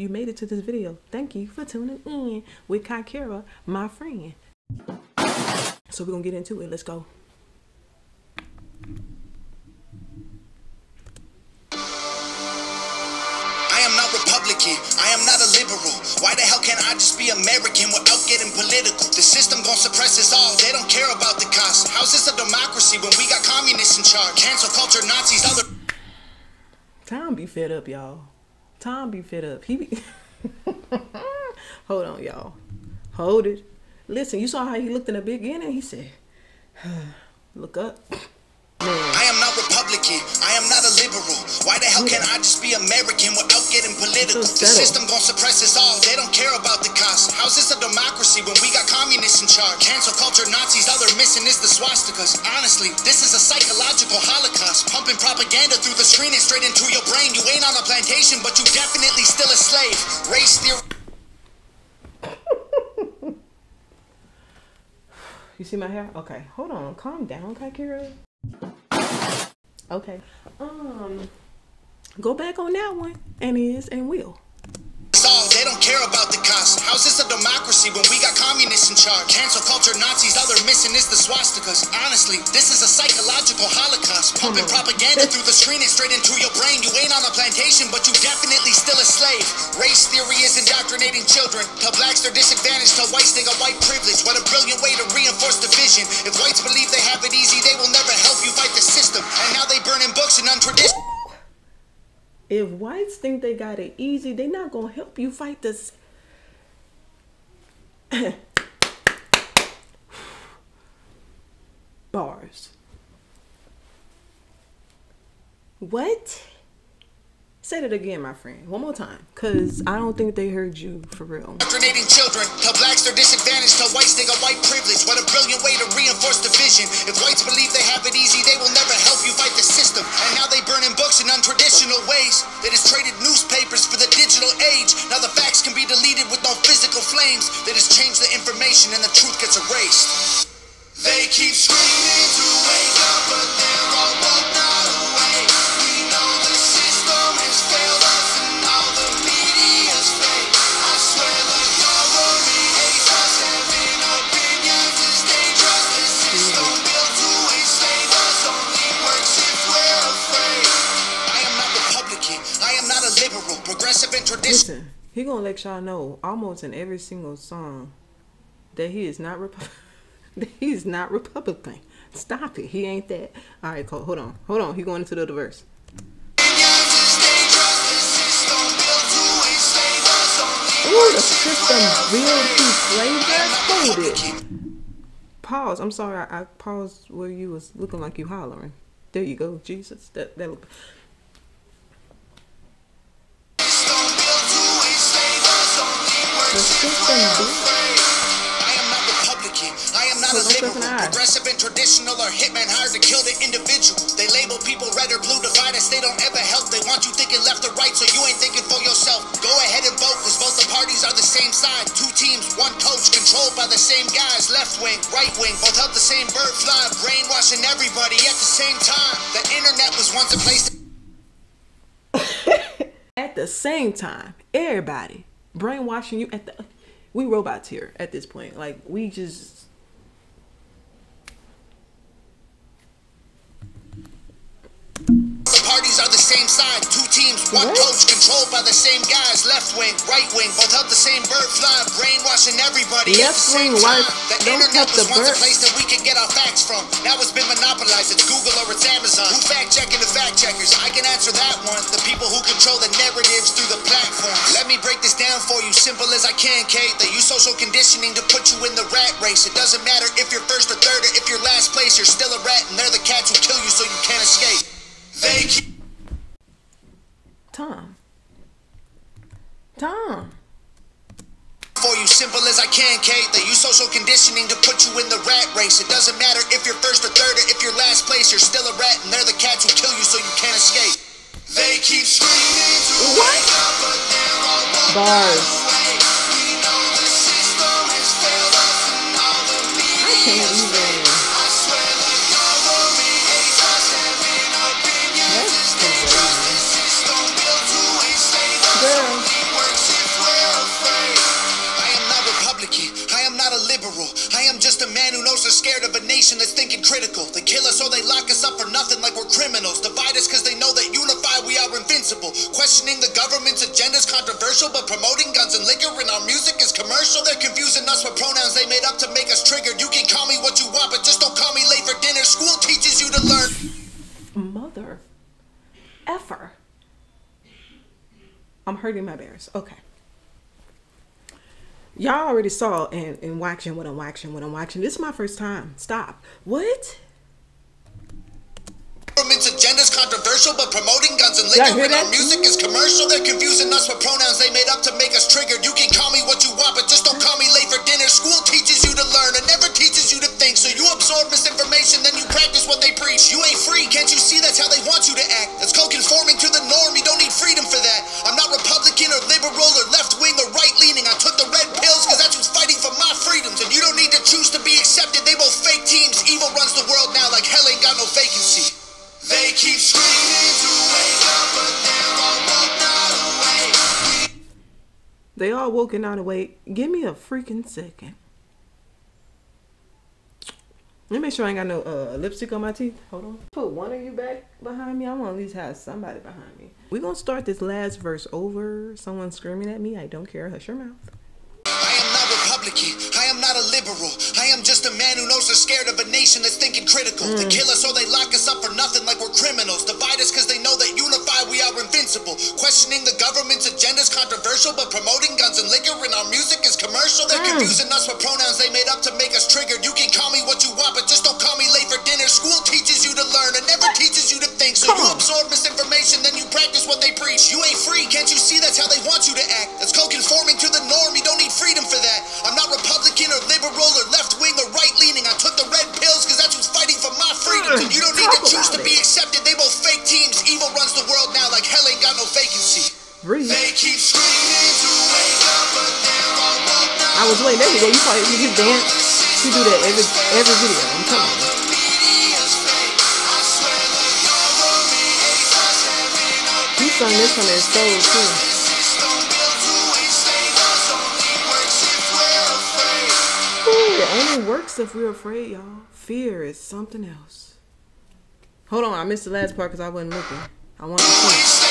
you made it to this video, thank you for tuning in with Kaikira, my friend. So we're gonna get into it. Let's go. I am not Republican. I am not a liberal. Why the hell can't I just be American without getting political? The system gonna suppress us all. They don't care about the cost. How's this a democracy when we got communists in charge? Cancel culture, Nazis, other. Time be fed up, y'all. Tom be fed up. He be Hold on, y'all. Hold it. Listen, you saw how he looked in the beginning? He said, Look up. Republican. I am not a liberal. Why the hell can't I just be American without getting political? So The system gonna suppress us all. They don't care about the cost. How's this a democracy when we got communists in charge? Cancel culture, Nazis, all they're missing is the swastikas. Honestly, this is a psychological holocaust. Pumping propaganda through the screen and straight into your brain. You ain't on a plantation, but you definitely still a slave. Race theory. You see my hair? Okay, hold on. Calm down, Kaikira. Okay. Um go back on that one. And is and will. They don't care about the cost. How's this a democracy when we got communists in charge? Cancel culture, Nazis, all they're missing is the swastikas. Honestly, this is a psychological holocaust. Pumping propaganda through the screen and straight into your brain. You ain't on a plantation, but you definitely still a slave. Race theory is indoctrinating children. Tell blacks they're disadvantaged, tell whites they got white privilege. What a brilliant way to reinforce division. If whites believe they have it easy, they will never help you fight the system. And now they burning books and untraditional. If whites think they got it easy, they're not gonna help you fight this. Bars. What? Say that again, my friend. One more time. Cause I don't think they heard you for real. Indoctrinating children. Tell blacks they're disadvantaged. Tell whites they got white privilege. What a brilliant way to reinforce division. If whites believe they have it easy, they will never books in untraditional ways. They just traded newspapers progressive and traditional. Listen, he gonna let y'all know almost in every single song that he is not Rep- he's not Republican. Stop it. He ain't that. All right, Cole, hold on, hold on. He going into the other verse. Ooh, the system built. Pause. I'm sorry. I, I paused where you was looking like you hollering. There you go, Jesus. That that. Look. Not Republican. I am not a liberal. look at that. Progressive and traditional are hitmen hired to kill the individual. They label people red or blue, divide us. They don't ever help. They want you thinking left or right, so you ain't thinking for yourself. Go ahead and vote, cause both the parties are the same side. Two teams, one coach, controlled by the same guys. Left wing, right wing, both help the same bird fly, brainwashing everybody at the same time. The internet was once a place to at the same time, everybody brainwashing you at the we robots here at this point. Like we just The parties are the same side, two teams, one What? coach, controlled by the same guys. Left wing, right wing, both help the same bird fly, brainwashing everybody Left wing, right- The don't internet was the once a place that we could get our facts from. Now it's been monopolized. It's Google or it's Amazon. Who fact checking the fact checkers? I can answer that one. The people who control the narratives through the platforms. Let me break this down for you, simple as I can, Kate. They use social conditioning to put you in the rat race. It doesn't matter if you're first or third or if you're last place. You're still a rat, and they're the cats who kill you so you can't escape. They keep Tom. Tom. For you, simple as I can, Kate. They use social conditioning to put you in the rat race. It doesn't matter if you're first or third or if you're last place. You're still a rat, and they're the cats who kill you so you can't escape. They keep screaming to What? wake up, but they're all Bars. Nation that's thinking critical. They kill us or they lock us up for nothing like we're criminals. Divide us because they know that unified we are invincible. Questioning the government's agenda is controversial, but promoting guns and liquor in our music is commercial. They're confusing us with pronouns they made up to make us triggered. You can call me what you want, but just don't call me late for dinner. School teaches you to learn. Mother effer. I'm hurting my bears. Okay. Y'all already saw and, and watching what I'm watching, what I'm watching. This is my first time. Stop. What? Government's agenda is controversial, but promoting guns and liquor in our music is commercial. They're confusing us with pronouns they made up to make us triggered. You can call me what you want, but just don't call me late for dinner. School teaches you to learn and never teaches you to think. So you absorb misinformation, then you practice what they preach. You ain't free, can't you see that's how they want you to act? That's called conforming They all woken out awake. Give me a freaking second. Let me make sure I ain't got no uh, lipstick on my teeth. Hold on. Put one of you back behind me. I want to at least have somebody behind me. We're going to start this last verse over. Someone screaming at me. I don't care. Hush your mouth. I am not Republican. I am not a liberal. I am just a man who knows they're scared of a nation that's thinking critical. They kill us or they lock us up for nothing like we're criminals. Divide us because they know that unified we are invincible. Questioning the government's agenda is controversial, but promoting guns and liquor in our music is commercial. They're Mm. confusing us with pronouns they made up to make us triggered. Was. There you go. You saw you just dance. She do that every every video. I'm telling you. He sung this one in soul too. Ooh, it only works if we're afraid, y'all. Fear is something else. Hold on, I missed the last part because I wasn't looking. I wanted to see.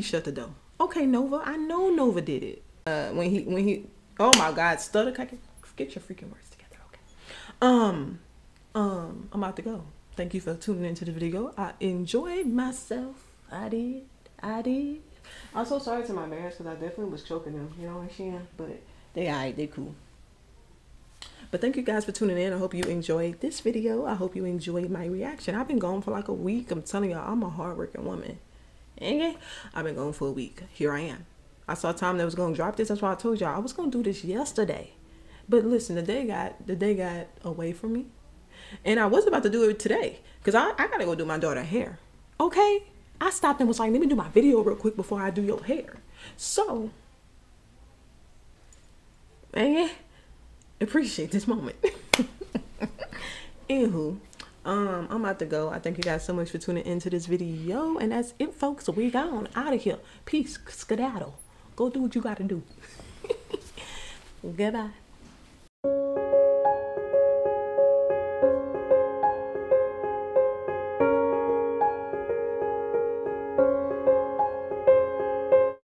He shut the door. Okay, Nova, I know Nova did it. Uh, when he, when he, oh my God, stutter, get your freaking words together, okay? Um, um, I'm about to go. Thank you for tuning into the video. I enjoyed myself. I did. I did. I'm so sorry to my parents because I definitely was choking them. You know what I'm saying? But they alright. They cool. But thank you guys for tuning in. I hope you enjoyed this video. I hope you enjoyed my reaction. I've been gone for like a week. I'm telling y'all, I'm a hardworking woman. Okay? I've been gone for a week. Here I am. I saw time that was gonna drop this. That's why I told y'all I was gonna do this yesterday. But listen, the day got the day got away from me. And I was about to do it today. Cause I, I gotta go do my daughter hair. Okay? I stopped and was like, let me do my video real quick before I do your hair. So eh, appreciate this moment. Anywho, um, I'm about to go. I thank you guys so much for tuning into this video. And that's it, folks. We gone out of here. Peace, skedaddle. Go do what you gotta do. Goodbye.